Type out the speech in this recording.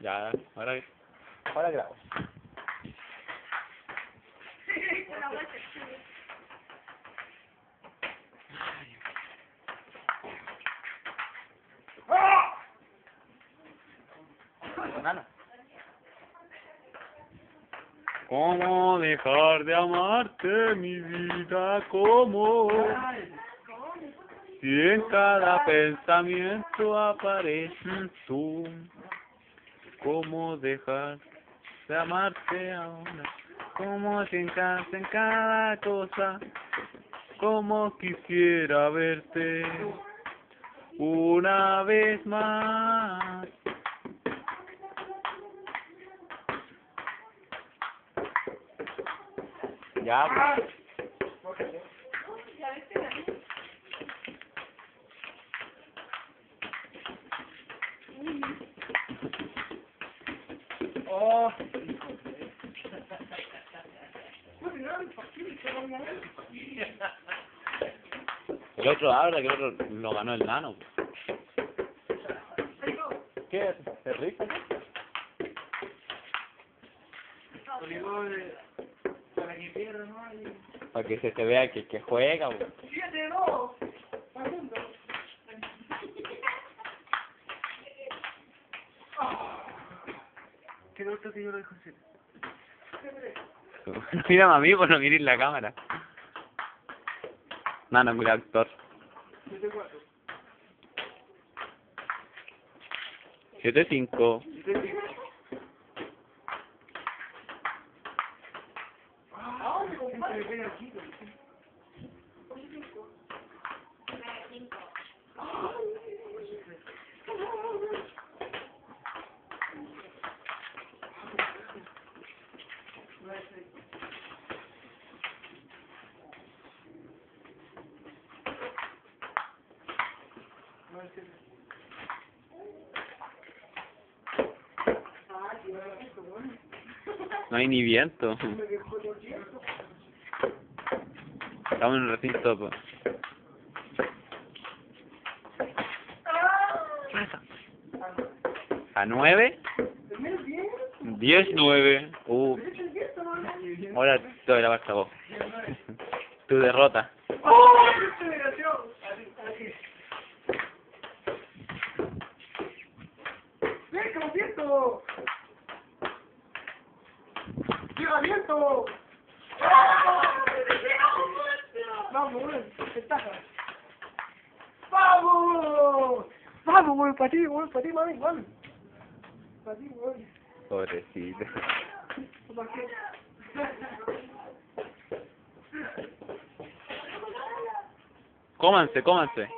Ya, ahora, ahora grabo. Nana. ¿Cómo dejar de amarte, mi vida? ¿Cómo? Si en cada pensamiento apareces tú, ¿cómo dejar de amarte ahora? ¿Cómo te encanta en cada cosa? ¿Cómo quisiera verte una vez más? Ya, pues. Oh. El otro habla, que el otro lo ganó el nano. ¿Qué? ¿Es rico? Para que pierda, ¿no? Para que se te vea que, que juega, pues. Siete, dos. Segundo. ¿Qué otro que yo lo dejo siete? Mírame a mí, pues no mires la cámara. Nano, mira actor. Siete, cuatro. 7-5. No hay ni viento. En un recinto. pues. ¿A 9? 10, 9. Uh, ahora te la. Tu derrota. ¡Oh! ¡Qué federación! Así, así. ¡Venga, viento! ¡Llega viento! Vamos, ventaja. ¡Vamos! Vamos, güey, para ti, güey, para ti, mami, mami. Para ti, güey. Pobrecito. ¿Para qué? Cómanse, cómanse.